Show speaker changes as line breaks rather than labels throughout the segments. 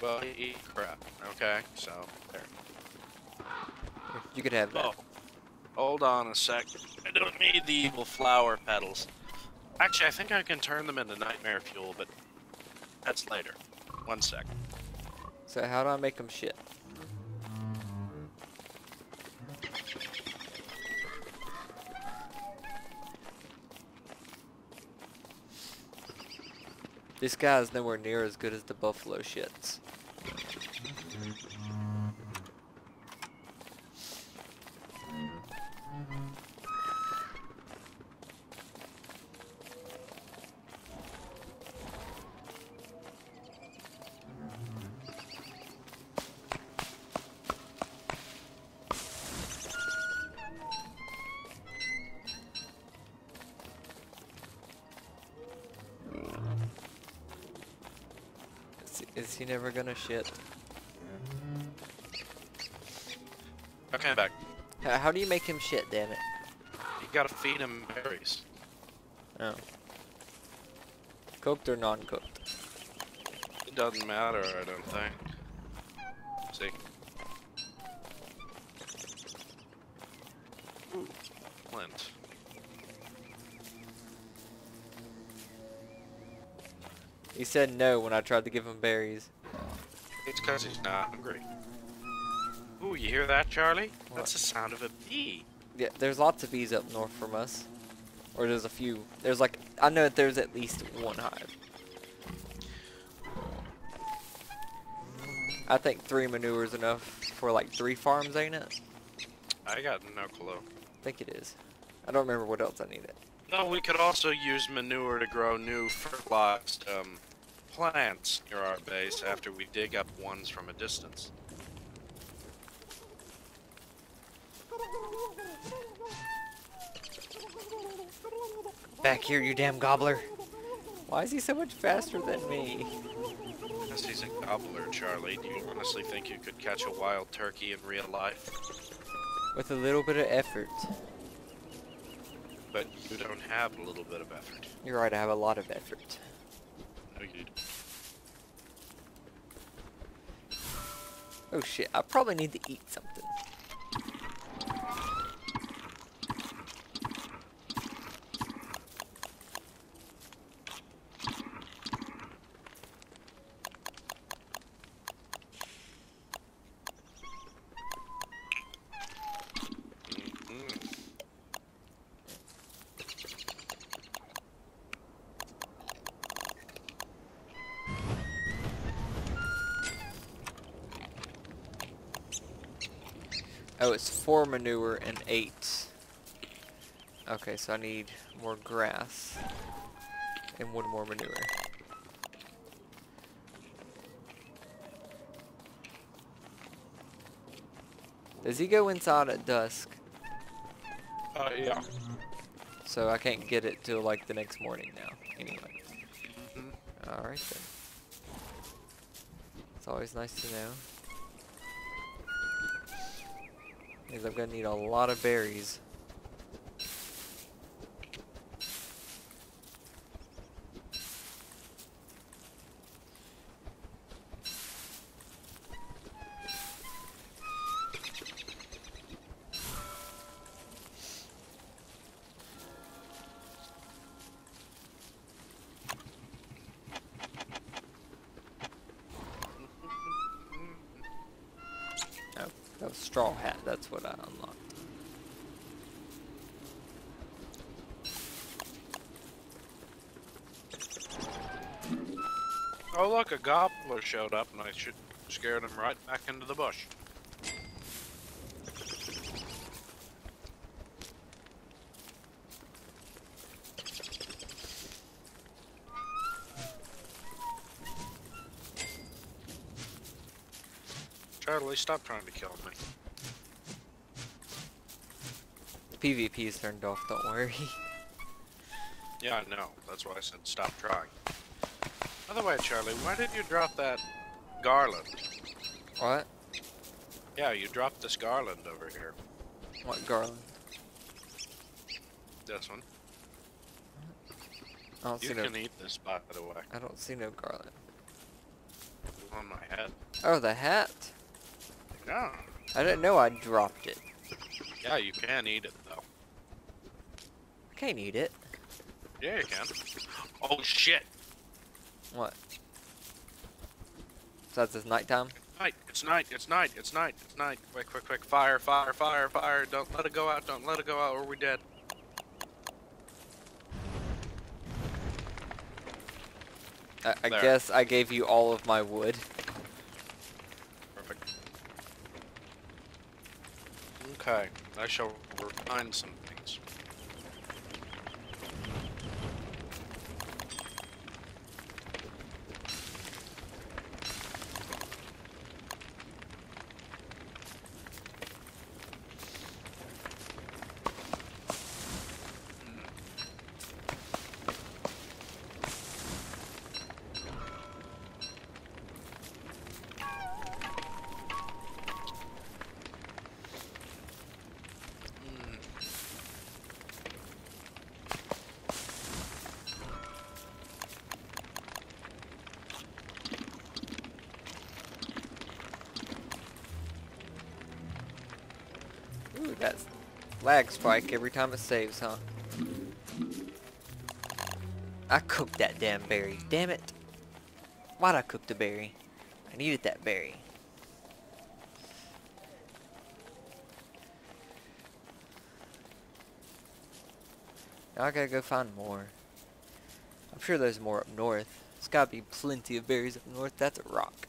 Well, eat crap. Okay, so there.
You could have that.
Oh, hold on a sec. I don't need the evil flower petals. Actually, I think I can turn them into nightmare fuel, but that's later. One sec.
So how do I make them shit? This guy is nowhere near as good as the buffalo shits. Is, he never gonna shit?
Okay, back.
How, how do you make him shit, damn it?
You gotta feed him berries.
Oh. Cooked or non-cooked?
It doesn't matter, I don't think. See? Ooh, Flint.
He said no when I tried to give him berries.
It's because he's not hungry. Ooh, you hear that, Charlie?
What?
That's the sound of a bee.
Yeah, there's lots of bees up north from us. Or there's a few. There's like, I know that there's at least one hive. I think three manure is enough for like three farms, ain't it?
I got no clue.
I think it is. I don't remember what else I needed.
No, we could also use manure to grow new fertilized um, plants near our base after we dig up ones from a distance.
Back here, you damn gobbler. Why is he so much faster than me?
Because he's a gobbler, Charlie. Do you honestly think you could catch a wild turkey in real life?
With a little bit of effort.
But you don't have a little bit of effort.
You're right, I have a lot of effort.
No, you don't.
Oh shit, I probably need to eat something. Oh, it's four manure and eight. Okay, so I need more grass and one more manure. Does he go inside at dusk?
Uh, yeah.
So I can't get it till like the next morning now. Anyway.
Mhm.
Alright then. It's always nice to know. Means I'm gonna need a lot of berries. Was straw hat. That's what I unlocked.
Oh, look, a gobbler showed up and I should scared him right back into the bush. Charlie, stop trying to kill me.
PvP is turned off. Don't worry.
Yeah, I know. That's why I said stop trying. By the way, Charlie, why did you drop that garland?
what?
Yeah, you dropped this garland over here.
What garland?
This one.
I don't
You
see no.
can eat this, by the way.
I don't see no garland.
on my head.
Oh, the hat?
Yeah.
I didn't know I dropped it.
Yeah, you can eat it though.
I can't eat it.
Yeah, you can. Oh shit!
What? So that's it's nighttime?
Night. It's night. It's night. It's night. It's night. Quick, quick, quick! Fire! Fire! Fire! Fire! Don't let it go out. Don't let it go out, or we're dead.
I, I guess I gave you all of my wood.
Okay, I shall refine some things.
Lag spike every time it saves, huh? I cooked that damn berry. Damn it. Why'd I cook the berry? I needed that berry. Now I gotta go find more. I'm sure there's more up north. There's gotta be plenty of berries up north. That's a rock.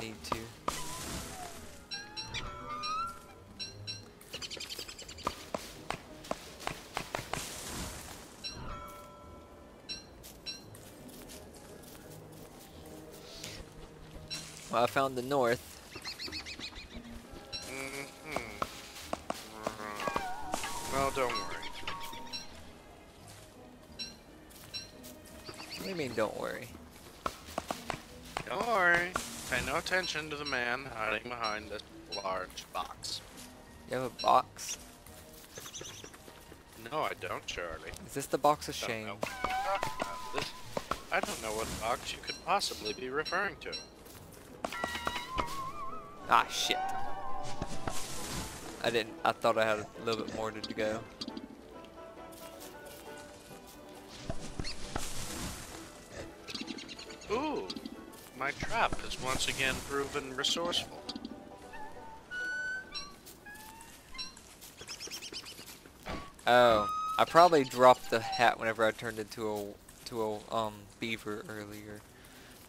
Need to. Well, I found the north.
Mm-hmm. Well, don't worry.
What do you mean, don't worry?
Don't worry. Pay no attention to the man hiding behind this large box.
You have a box?
No, I don't, Charlie.
Is this the box of shame?
know what you're talking about. This- I don't know what box you could possibly be referring to.
Ah, shit. I didn't. I thought I had a little bit more to go.
My trap has once again proven resourceful.
Oh, I probably dropped the hat whenever I turned into a to a um beaver earlier.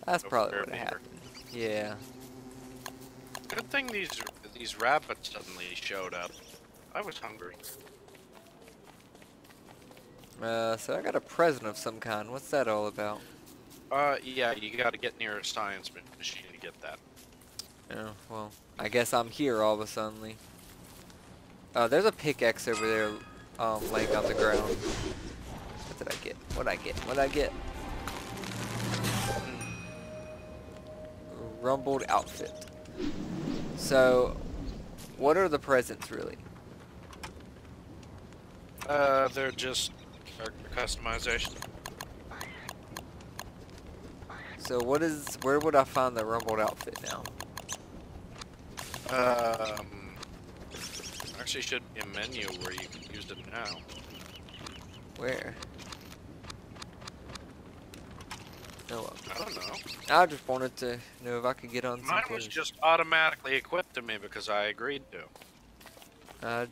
That's probably what happened. Yeah.
Good thing these these rabbits suddenly showed up. I was hungry.
Uh, so I got a present of some kind. What's that all about?
Uh, yeah, you gotta get near a science machine to get that.
Oh, well, I guess I'm here all of a sudden. Oh, there's a pickaxe over there, um, laying on the ground. What did I get? What did I get? What did I get? Rumbled outfit. So, what are the presents really?
Uh, they're just character customization.
So what is, where would I find the rumbled outfit now?
Um, actually should be a menu where you can use it now.
Where? No,
I don't know.
I just wanted to know if I could get on some
Mine was just automatically equipped to me because I agreed to.
I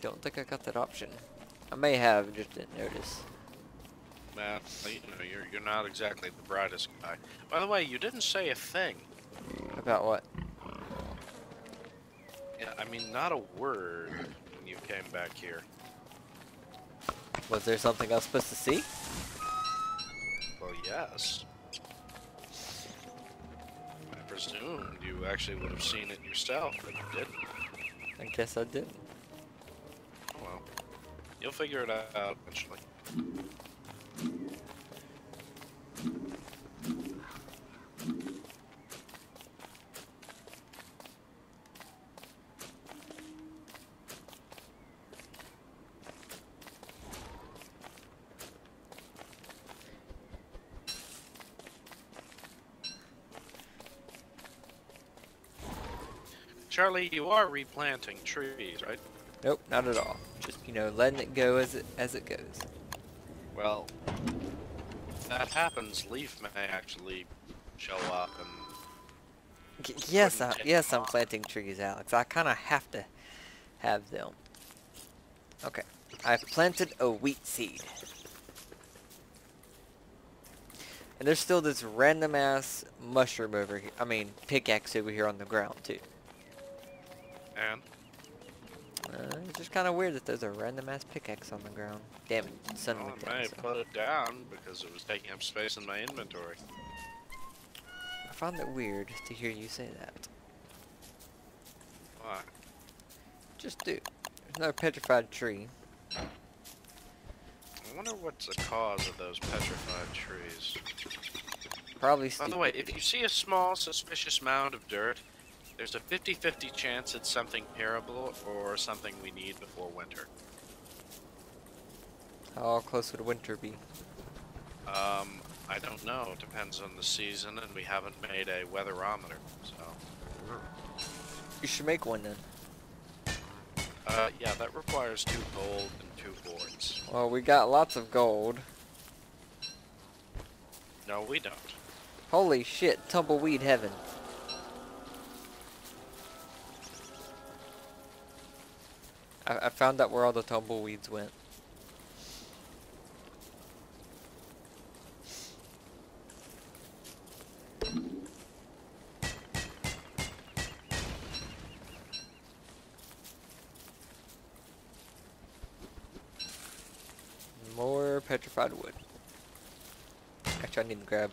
don't think I got that option. I may have, just didn't notice.
Man, you know, you're you're not exactly the brightest guy. By the way, you didn't say a thing.
About what?
Yeah, I mean, not a word when you came back here.
Was there something I was supposed to see?
Well, yes. I presumed you actually would have seen it yourself, but you didn't.
I guess I didn't.
Oh well. You'll figure it out eventually. Charlie, you are replanting trees, right?
Nope, not at all. Just you know, letting it go as it as it goes.
Well, if that happens, Leif may actually show up and
yes, I, yes, I'm planting trees, Alex. I kind of have to have them. Okay, I've planted a wheat seed. And there's still this random ass mushroom over here. I mean, pickaxe over here on the ground too.
And
Uh, it's just kind of weird that there's a random ass pickaxe on the ground. Damn it, sun
well, I
down.
may
so-
put it down because it was taking up space in my inventory.
I found it weird to hear you say that.
Why?
Just do. There's another petrified tree.
I wonder what's the cause of those petrified trees.
Probably
By the way, if you see a small suspicious mound of dirt, there's a 50-50 chance it's something parable or something we need before winter.
How close would winter be?
Um, I don't know. It depends on the season, and we haven't made a weatherometer, so.
You should make one then.
Uh, yeah, that requires two gold and two boards.
Well, we got lots of gold.
No, we don't.
Holy shit, tumbleweed heaven. I, I found out where all the tumbleweeds went. More petrified wood. Actually, I need to grab.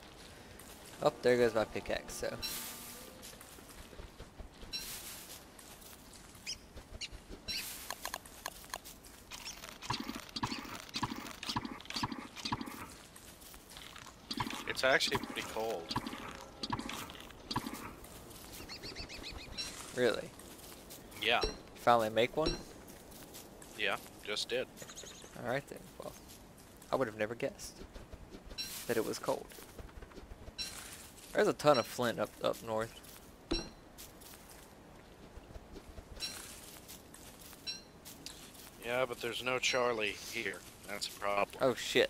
Oh, there goes my pickaxe. So.
Actually pretty cold.
Really?
Yeah,
Finally make one?
yeah, just did.
Alright then. Well, I would have never guessed that it was cold. There's a ton of flint up up north.
Yeah, but there's no Charlie here. That's a problem.
Oh shit.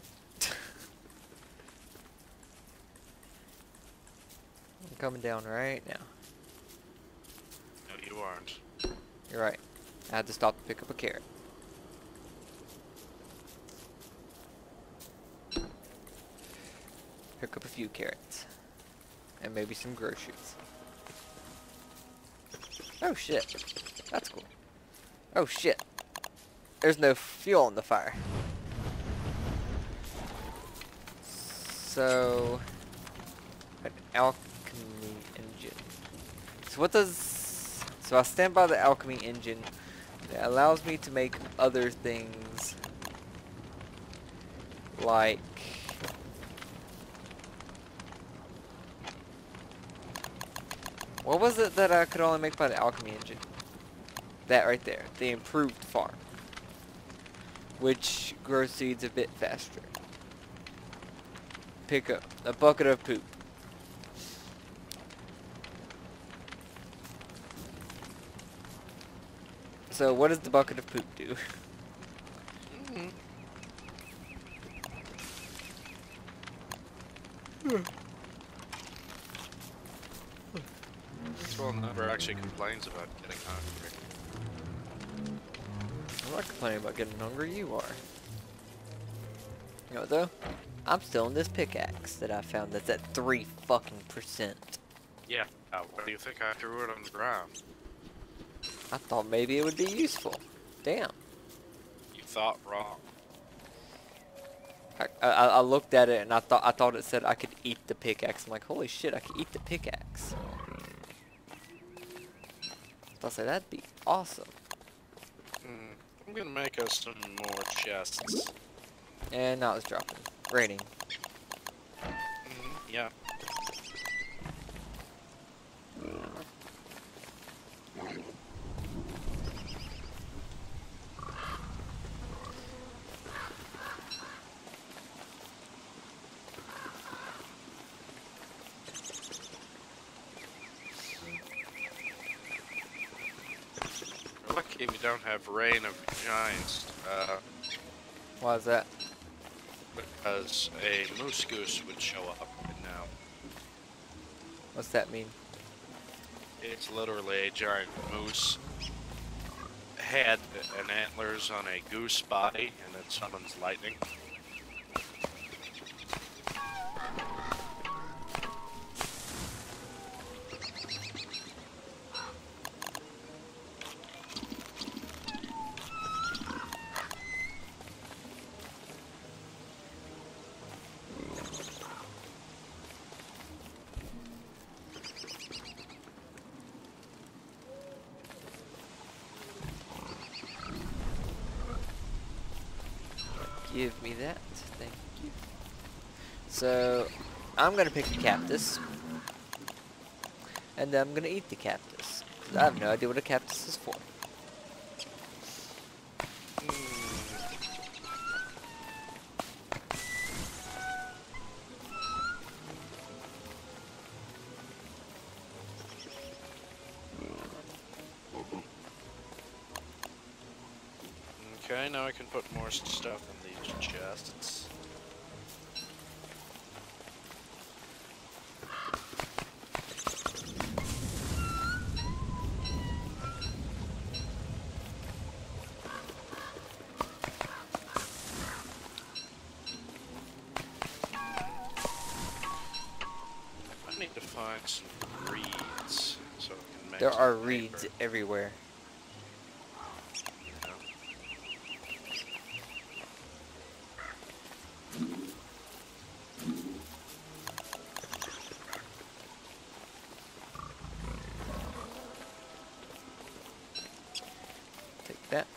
Coming down right now.
No, you aren't.
You're right. I had to stop to pick up a carrot. Pick up a few carrots. And maybe some groceries. Oh shit. That's cool. Oh shit. There's no fuel in the fire. So an engine. So what does so I stand by the alchemy engine that allows me to make other things like What was it that I could only make by the alchemy engine? That right there, the improved farm. Which grows seeds a bit faster. Pick up a bucket of poop. So what does the bucket of poop do?
This one never actually complains about getting hungry.
I'm not complaining about getting hungry, you are. You know what though? I'm still in this pickaxe that I found that's at three fucking percent.
Yeah. Uh, where do you think I threw it on the ground?
I thought maybe it would be useful. Damn.
You thought wrong.
I, I, I looked at it and I thought I thought it said I could eat the pickaxe. I'm like, holy shit, I could eat the pickaxe. So I said that'd be awesome.
Hmm. I'm gonna make us some more chests.
And now it's dropping. Raining.
Mhm, Yeah. Don't have Reign of Giants, uh,
Why is that?
because a moose goose would show up right now.
What's that mean?
It's literally a giant moose head and antlers on a goose body, and it summons lightning.
Give me that. Thank you. So, I'm gonna pick a cactus. And then I'm gonna eat the cactus. I have no idea what a cactus is for.
Stuff in these chests. I need to find some reeds so I can make
There are reeds everywhere.
Yeah.
Take that.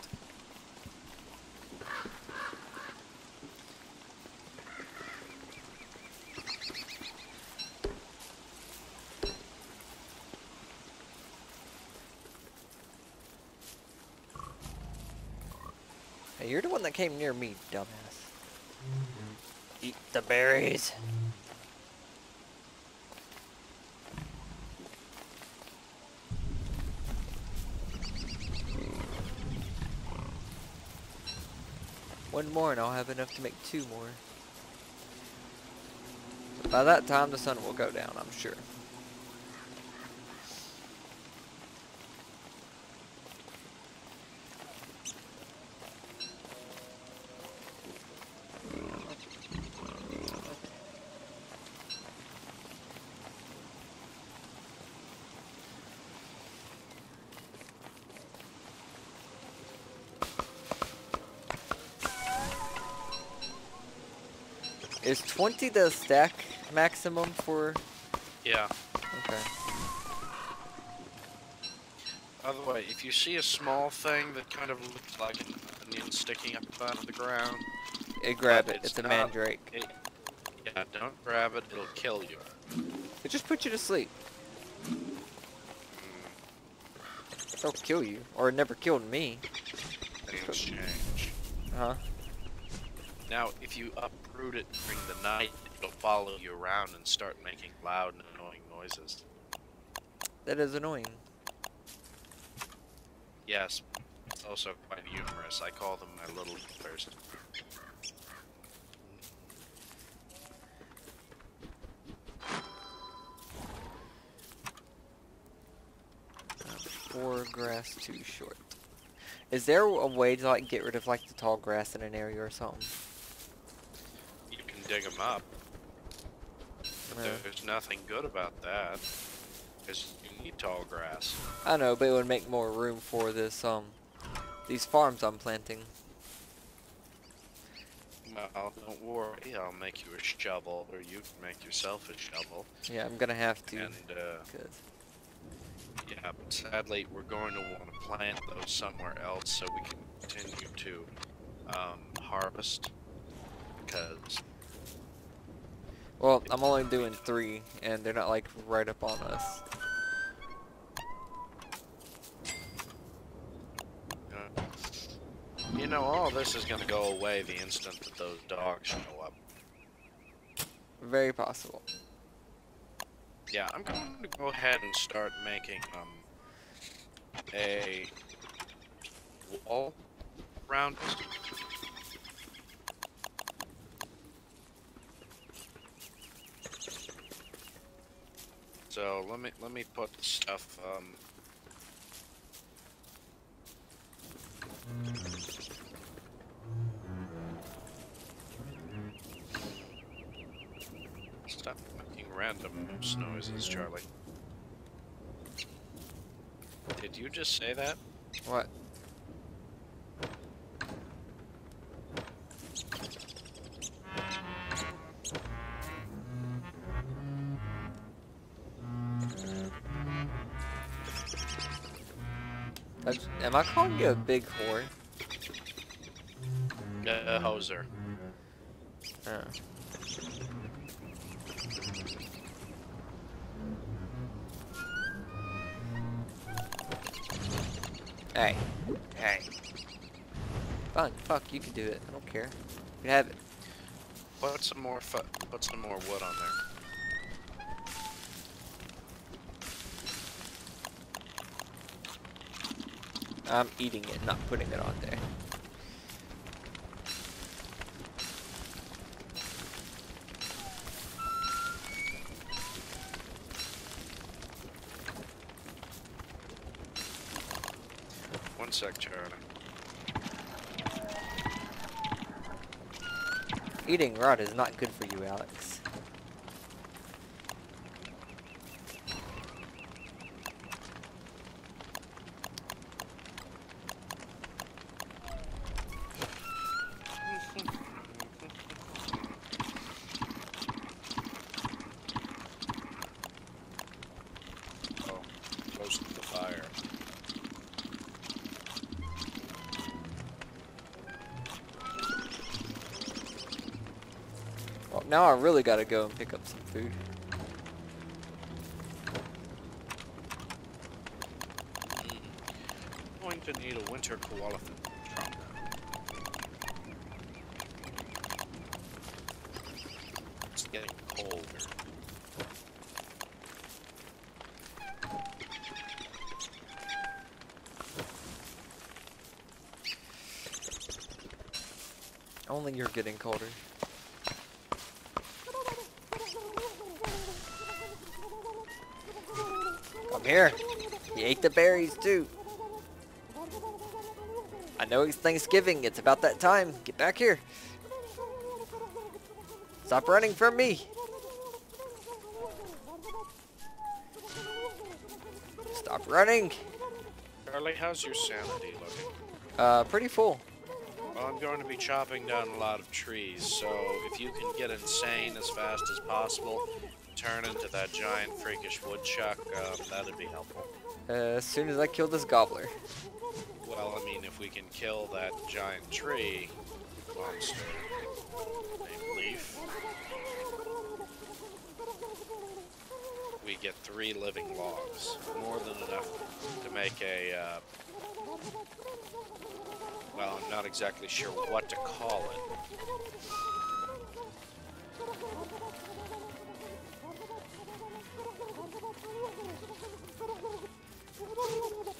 Hey, you're the one that came near me, dumbass. Mm-hmm. Eat the berries. One more and I'll have enough to make two more. By that time the sun will go down, I'm sure. 20 the stack maximum for...
Yeah.
Okay.
By the way, if you see a small thing that kind of looks like an onion sticking up out of the ground,
Hey, grab it.
it's
It's a
not-
mandrake.
it, yeah, don't grab it, it'll kill you.
It just puts you to sleep. It'll kill you. Or it never killed me.
Things change.
Huh?
Now, if you uproot it during the night, it'll follow you around and start making loud and annoying noises.
That is annoying.
Yes, it's also quite humorous. I call them my little brothers.
Four uh, grass too short. Is there a way to like get rid of like the tall grass in an area or something?
Dig them up. But
No.
there's nothing good about that. Because you need tall grass.
I know, but it would make more room for this um these farms I'm planting.
Well, don't worry, I'll make you a shovel, or you can make yourself a shovel.
Yeah, I'm gonna have to.
And, uh,
'cause-
yeah, but sadly, we're going to want to plant those somewhere else so we can continue to um, harvest. Because,
well, I'm only doing three, and they're not like right up on us.
you know, all this is going to go away the instant that those dogs show up.
Very possible.
Yeah, I'm going to go ahead and start making um a wall around us. So let me let me put stuff um Stop making random noises, Charlie. Did you just say that?
What? Am I calling you a big whore?
Uh, hoser.
Oh. Hey. Hey. Fine, fuck, you can do it. I don't care. You have it.
Put some more fu- put some more wood on there.
I'm eating it, not putting it on there.
One sec, Charlie.
Eating rot is not good for you, Alex.
Oh, close to the fire.
Well, now I really gotta go and pick up some food.
I'm Going to need a winter koala trunk. It's getting colder.
Only you're getting colder. Here. He ate the berries too. I know it's Thanksgiving. It's about that time. Get back here. Stop running from me. Stop running.
Charlie, how's your sanity looking?
Uh, pretty full.
Well, I'm going to be chopping down a lot of trees, so if you can get insane as fast as possible, turn into that giant freakish woodchuck, um, that'd be helpful.
Uh, as soon as I kill this gobbler.
Well, I mean, if we can kill that giant tree monster named Leif, we get three living logs. More than enough to make a, uh, well, I'm not exactly sure what to call it.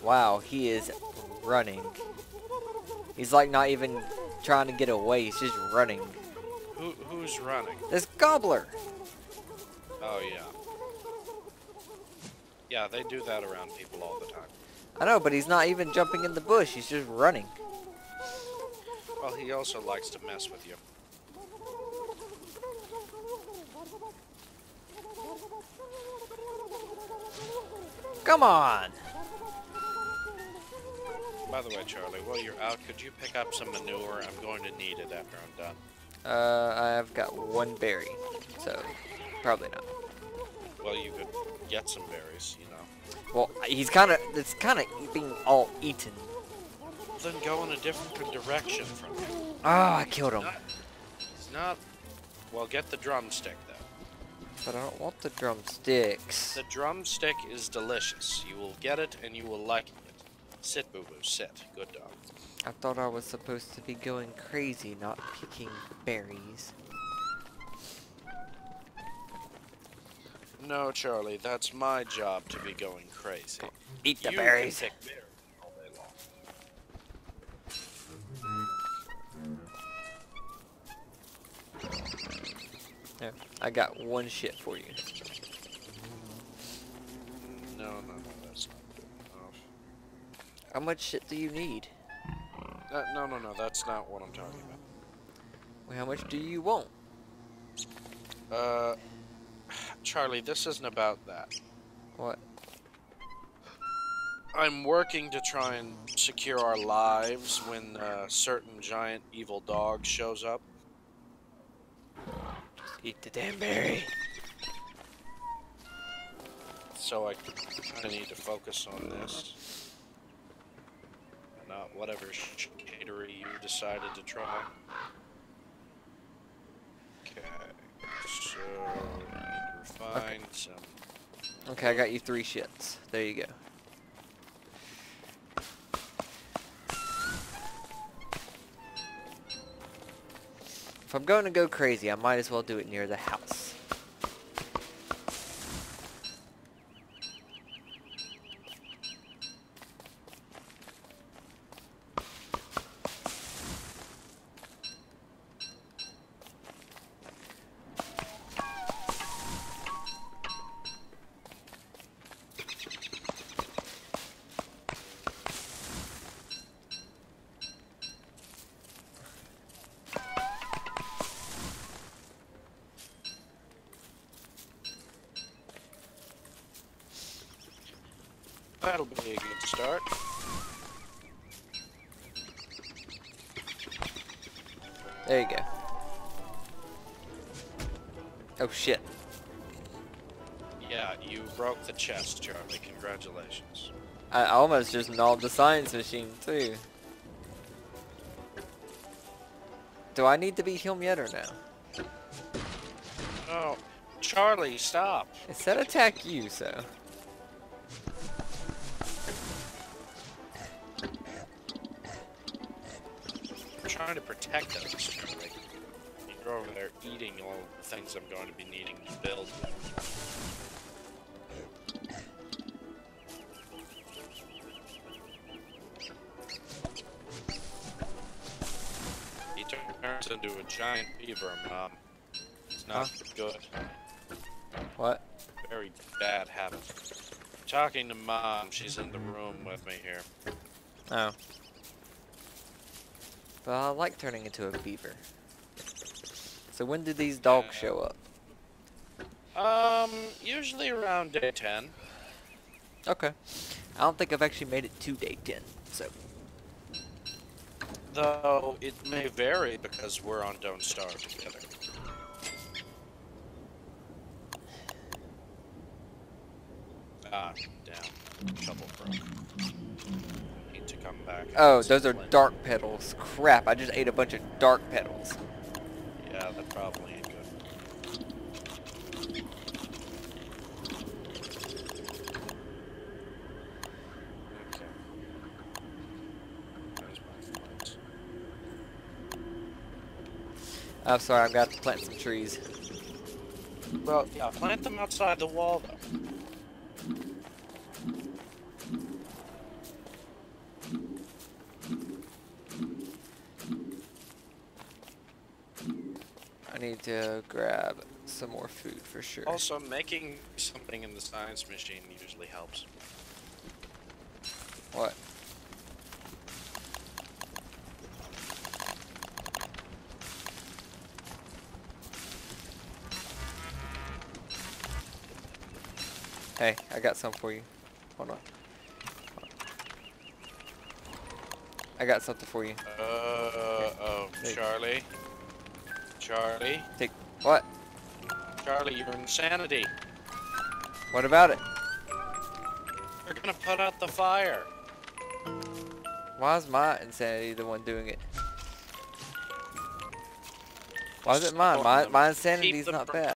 Wow, he is running. He's like not even trying to get away, he's just running.
Who, who's running?
This gobbler!
Oh, yeah. Yeah, they do that around people all the time.
I know, but he's not even jumping in the bush, he's just running.
Well, he also likes to mess with you.
Come on!
By the way, Charlie, while you're out, could you pick up some manure? I'm going to need it after I'm done.
Uh, I've got one berry, so probably not.
Well, you could get some berries, you know.
Well, he's kind of, it's kind of being all eaten.
Then go in a different direction from him.
Ah, I killed him.
Not, he's not. Well, get the drumstick.
But I don't want the drumsticks.
The drumstick is delicious. You will get it and you will like it. Sit, boo boo, sit. Good dog.
I thought I was supposed to be going crazy, not picking berries.
No, Charlie, that's my job to be going crazy.
Eat the
you
berries.
Can pick berries
Yeah, I got one shit for you.
No, no, no, that's not good enough.
How much shit do you need?
Uh, no, no, no, that's not what I'm talking about.
Well, how much do you want?
Uh, Charlie, this isn't about that.
What?
I'm working to try and secure our lives when a certain giant evil dog shows up.
Eat the damn berry.
So I kind of need to focus on this. Not whatever shittery you decided to try. Okay, so we need to refine some.
Okay, I got you three shits. There you go. If I'm going to go crazy, I might as well do it near the house. There you go. Oh shit.
Yeah, you broke the chest, Charlie. Congratulations.
I almost just gnawed the science machine too. Do I need to be him yet or no?
Oh, Charlie, stop.
It said attack you, so.
I'm trying to protect us, eating all the things I'm going to be needing to build. He turns into a giant beaver, Mom. It's not good.
What?
Very bad habit. Talking to Mom, she's in the room with me here.
Oh. But I like turning into a beaver. So when did these dogs show up?
Um, usually around day 10.
Okay. I don't think I've actually made it to day 10, so.
Though it may vary because we're on Don't Starve together. Ah, damn. Trouble broke. Need to come back.
Oh, those are dark petals. Crap, I just ate a bunch of dark petals.
Probably ain't good. Okay. There's my flint.
I'm sorry, I've got to plant some trees.
Well, yeah, plant them outside the wall, though.
Need to grab some more food for sure.
Also, making something in the science machine usually helps.
What? Hey, I got some for you. Hold on. I got something for you.
Uh, oh, Charlie. Charlie.
Take what?
Charlie, you're insanity.
What about it?
You're gonna put out the fire.
Why is my insanity the one doing it? Why is it mine? My, my insanity's not bad.